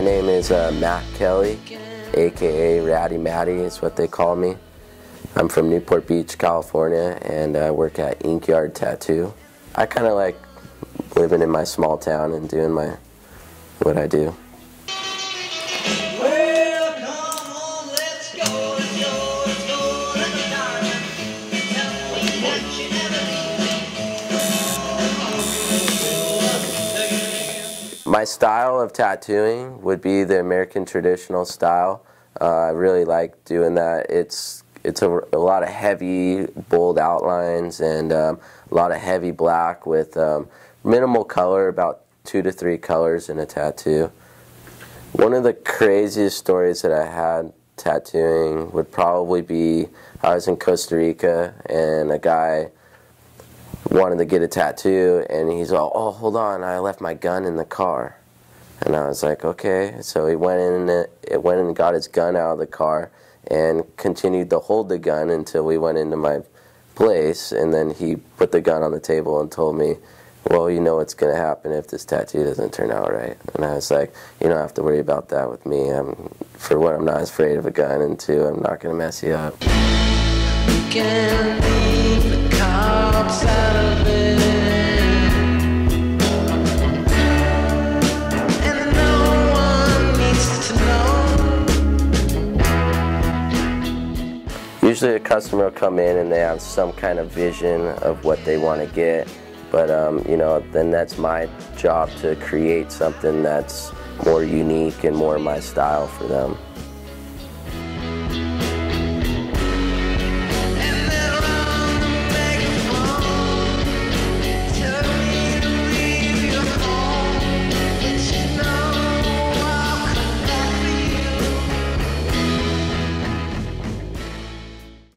name is uh, Matt Kelly, aka Ratty Matty is what they call me. I'm from Newport Beach, California, and I work at Inkyard Tattoo. I kind of like living in my small town and doing my what I do. My style of tattooing would be the American traditional style. Uh, I really like doing that. It's it's a, a lot of heavy, bold outlines and um, a lot of heavy black with um, minimal color, about two to three colors in a tattoo. One of the craziest stories that I had tattooing would probably be I was in Costa Rica and a guy wanted to get a tattoo and he's all, oh, hold on, I left my gun in the car. And I was like, okay. So he went in, it went and got his gun out of the car and continued to hold the gun until we went into my place. And then he put the gun on the table and told me, well, you know what's going to happen if this tattoo doesn't turn out right. And I was like, you don't have to worry about that with me. I'm, for one, I'm not afraid of a gun, and two, I'm not going to mess you up. Usually a customer will come in and they have some kind of vision of what they want to get, but um, you know, then that's my job to create something that's more unique and more my style for them.